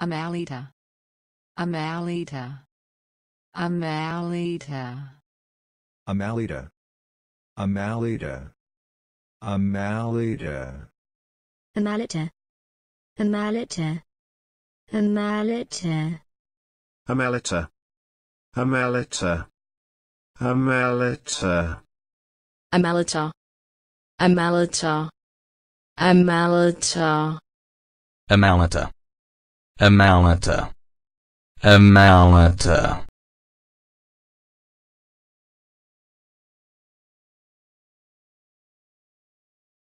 Amalita. Amalita. Amalita. Amalita. Amalita. Amalita. Amalita. Amalita. Amalita. Amalita. Amalita. Amalita. Amalita. Amalita. Amalita. Amalita. Amalata. Amalata.